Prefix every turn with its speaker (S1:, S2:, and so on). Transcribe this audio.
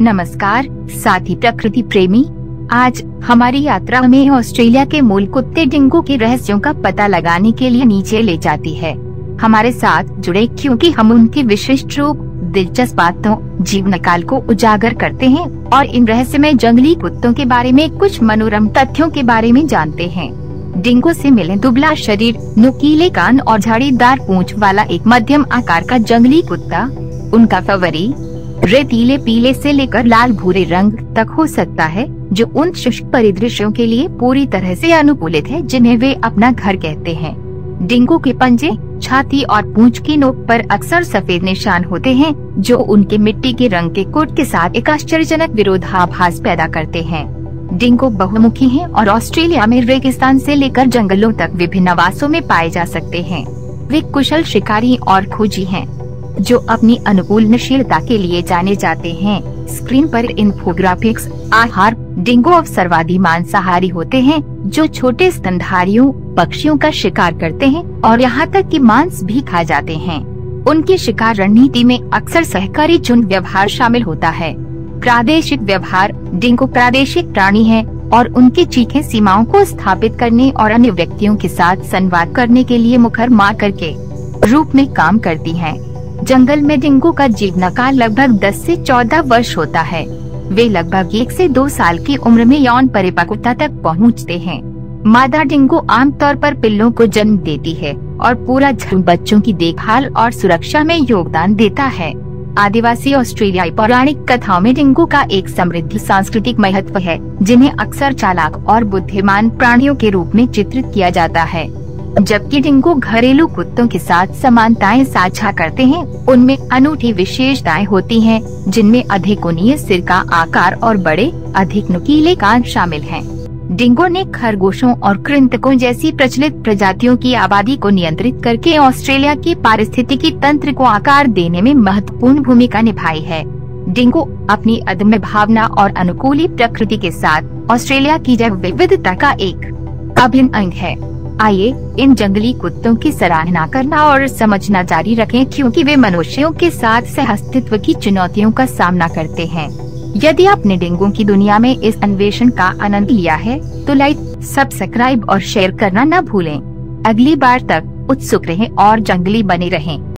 S1: नमस्कार, साथी प्रकृति प्रेमी। आज हमारी यात्रा में ऑस्ट्रेलिया के मूल कुत्ते डिंगो के रहस्यों का पता लगाने के लिए नीचे ले जाती है। हमारे साथ जुड़े क्योंकि हम उनके विशिष्ट रूप, दिलचस्प बातों, जीवन काल को उजागर करते हैं और इन रहस्यमय जंगली कुत्तों के बारे में कुछ मनोरम तथ्यों के बारे में जानते हैं। डिंगो से मिले दुबला शरीर, नुकीले कान और झाड़ीदार पूंछ वाला एक मध्यम आकार का जंगली कुत्ता, उनका फवरी रेतीले पीले से लेकर लाल भूरे रंग तक हो सकता है, जो उन शुष्क परिदृश्यों के लिए पूरी तरह से अनुकूलित है, जिन्हें वे अपना घर कहते हैं। डिंगो के पंजे, छाती और पूंछ की नोक पर अक्सर सफ़ेद निशान होते हैं, जो उनके मिट्टी के रंग के कोट के साथ एक आश्चर्यजनक विरोधाभास पैदा करते हैं। डिंगो बहुमुखी हैं और ऑस्ट्रेलिया में रेगिस्तान से लेकर जंगलों तक विभिन्न आवासों में पाए जा सकते हैं। वे कुशल शिकारी और खोजी हैं। जो अपनी अनुकूल नशीलता के लिए जाने जाते हैं। स्क्रीन पर इन्फोग्राफिक्स आहार डिंगो अवसरवादी मांसाहारी होते हैं, जो छोटे स्तनधारियों, पक्षियों का शिकार करते हैं और यहाँ तक कि मांस भी खा जाते हैं। उनकी शिकार रणनीति में अक्सर सहकारी चुन व्यवहार शामिल होता है। प्रादेशिक व्यवहार डिंगो प्रादेशिक प्राणी है और उनकी चीखें सीमाओं को स्थापित करने और अन्य व्यक्तियों के साथ संवाद करने के लिए मुखर मार करके रूप में काम करती हैं। जंगल में डिंगो का जीवन काल लगभग 10 से 14 वर्ष होता है। वे लगभग एक से दो साल की उम्र में यौन परिपक्वता तक पहुँचते हैं। मादा डिंगो आमतौर पर पिल्लों को जन्म देती है और पूरा झुंड बच्चों की देखभाल और सुरक्षा में योगदान देता है। आदिवासी ऑस्ट्रेलियाई पौराणिक कथाओं में डिंगो का एक समृद्ध सांस्कृतिक महत्व है, जिन्हें अक्सर चालाक और बुद्धिमान प्राणियों के रूप में चित्रित किया जाता है। जबकि डिंगो घरेलू कुत्तों के साथ समानताएँ साझा करते हैं उनमें अनूठी विशेषताएँ होती हैं, जिनमें अधिक कोणीय सिर का आकार और बड़े अधिक नुकीले कान शामिल हैं। डिंगो ने खरगोशों और कृंतकों जैसी प्रचलित प्रजातियों की आबादी को नियंत्रित करके ऑस्ट्रेलिया के पारिस्थितिकी तंत्र को आकार देने में महत्वपूर्ण भूमिका निभाई है डिंगो अपनी अदम्य भावना और अनुकूली प्रकृति के साथ ऑस्ट्रेलिया की जैव विविधता का एक अभिन्न अंग है आइए, इन जंगली कुत्तों की सराहना करना और समझना जारी रखें क्योंकि वे मनुष्यों के साथ सह अस्तित्व की चुनौतियों का सामना करते हैं। यदि आपने डेंगू की दुनिया में इस अन्वेषण का आनंद लिया है तो लाइक, सब्सक्राइब और शेयर करना न भूलें। अगली बार तक उत्सुक रहें और जंगली बने रहें।